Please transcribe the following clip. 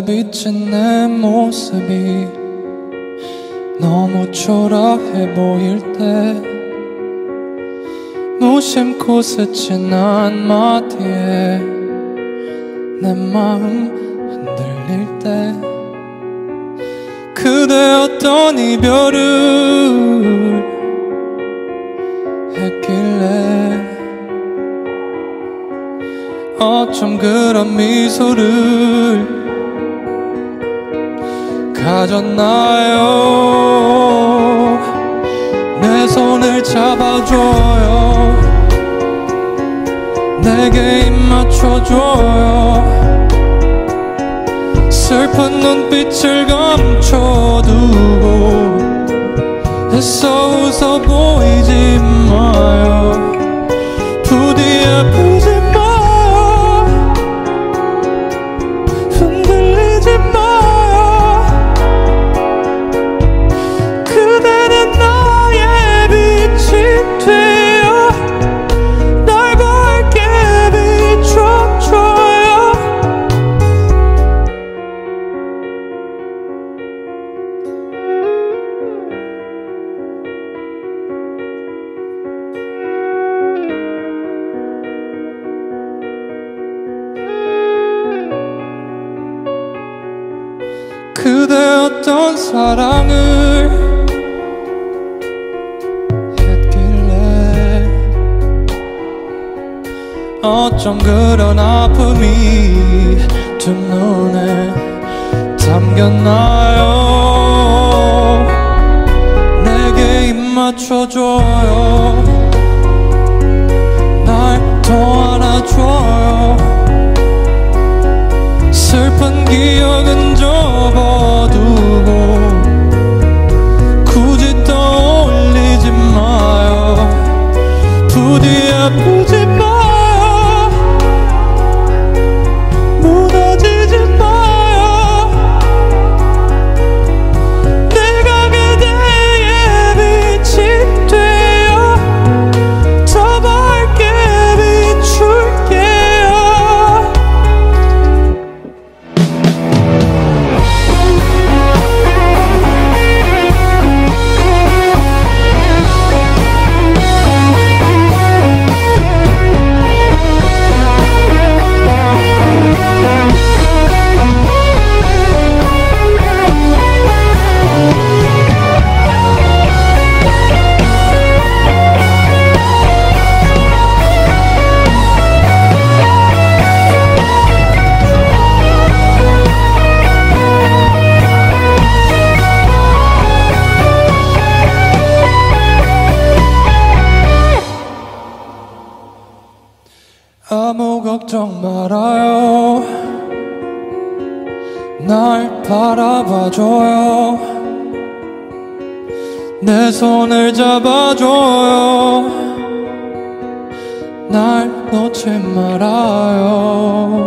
비친 내 모습이 너무 초라해 보일 때 무심코 스친 한마디에 내 마음 흔들릴 때 그대 어떤 이별을 했길래 어쩜 그런 미소를 가졌나요? 내 손을 잡아줘요. 내게 입 맞춰줘요. 슬픈 눈빛을 감춰두고 애써 웃어 보이지 마요. 부디 아프 그대 어떤 사랑을 했길래 어쩜 그런 아픔이 두 눈에 담겼나요? 내게 입 맞춰줘요 부디 아프지 아무 걱정 말아요. 날 바라봐줘요. 내 손을 잡아줘요. 날 놓지 말아요.